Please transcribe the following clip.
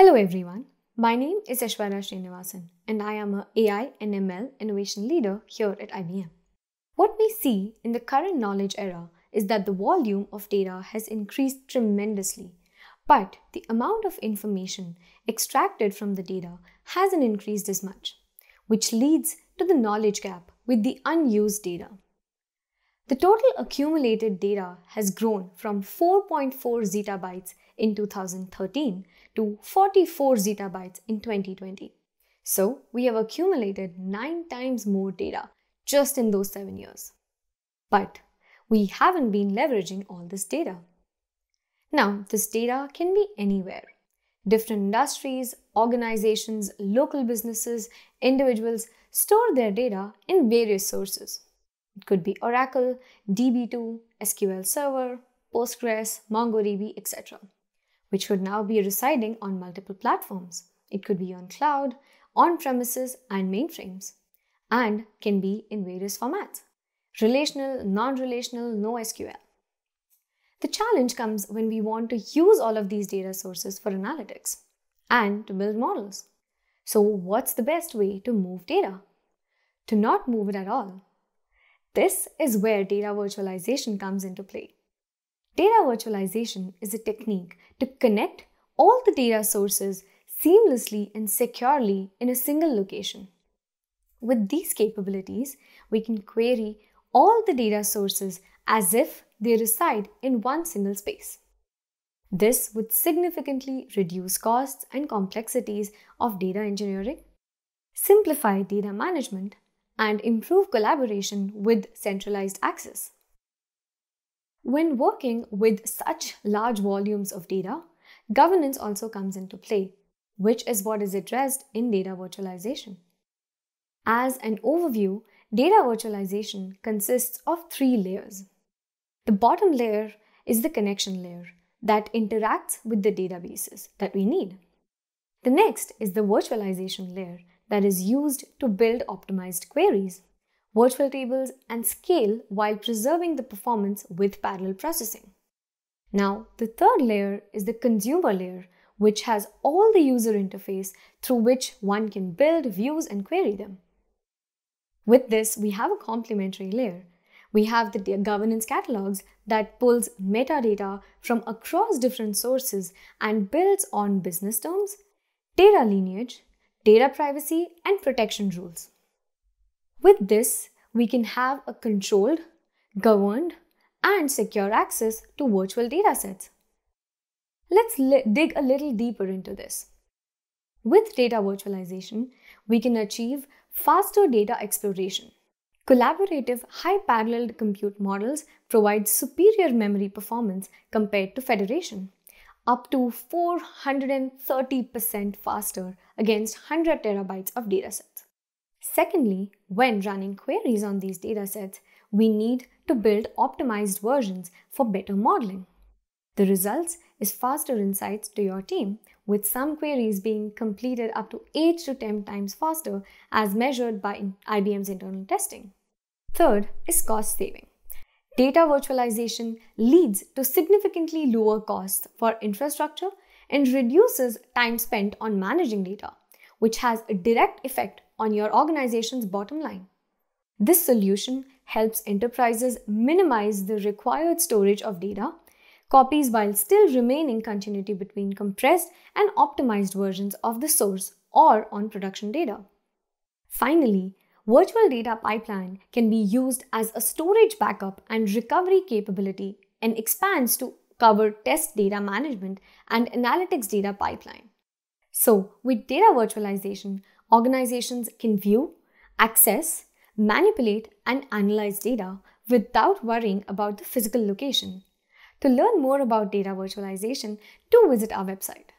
Hello everyone. My name is Aishwarya Srinivasan and I am a AI and ML innovation leader here at IBM. What we see in the current knowledge era is that the volume of data has increased tremendously, but the amount of information extracted from the data hasn't increased as much, which leads to the knowledge gap with the unused data. The total accumulated data has grown from 4.4 zettabytes in 2013 to 44 zettabytes in 2020. So we have accumulated 9 times more data just in those 7 years. But we haven't been leveraging all this data. Now, this data can be anywhere. Different industries, organizations, local businesses, individuals store their data in various sources. It could be Oracle, DB2, SQL Server, Postgres, MongoDB, etc., which would now be residing on multiple platforms. It could be on cloud, on premises, and mainframes, and can be in various formats relational, non relational, no SQL. The challenge comes when we want to use all of these data sources for analytics and to build models. So, what's the best way to move data? To not move it at all. This is where data virtualization comes into play. Data virtualization is a technique to connect all the data sources seamlessly and securely in a single location. With these capabilities, we can query all the data sources as if they reside in one single space. This would significantly reduce costs and complexities of data engineering, simplify data management, and improve collaboration with centralized access. When working with such large volumes of data, governance also comes into play, which is what is addressed in data virtualization. As an overview, data virtualization consists of three layers. The bottom layer is the connection layer that interacts with the databases that we need. The next is the virtualization layer that is used to build optimized queries, virtual tables, and scale while preserving the performance with parallel processing. Now, the third layer is the consumer layer, which has all the user interface through which one can build views and query them. With this, we have a complementary layer. We have the governance catalogs that pulls metadata from across different sources and builds on business terms, data lineage, data privacy, and protection rules. With this, we can have a controlled, governed, and secure access to virtual datasets. Let's li- dig a little deeper into this. With data virtualization, we can achieve faster data exploration. Collaborative high parallel compute models provide superior memory performance compared to federation up to 430% faster against 100 terabytes of datasets. Secondly, when running queries on these datasets, we need to build optimized versions for better modeling. The results is faster insights to your team, with some queries being completed up to 8 to 10 times faster as measured by IBM's internal testing. Third is cost saving. Data virtualization leads to significantly lower costs for infrastructure and reduces time spent on managing data, which has a direct effect on your organization's bottom line. This solution helps enterprises minimize the required storage of data, copies while still remaining continuity between compressed and optimized versions of the source or on production data. Finally, Virtual data pipeline can be used as a storage backup and recovery capability and expands to cover test data management and analytics data pipeline. So, with data virtualization, organizations can view, access, manipulate, and analyze data without worrying about the physical location. To learn more about data virtualization, do visit our website.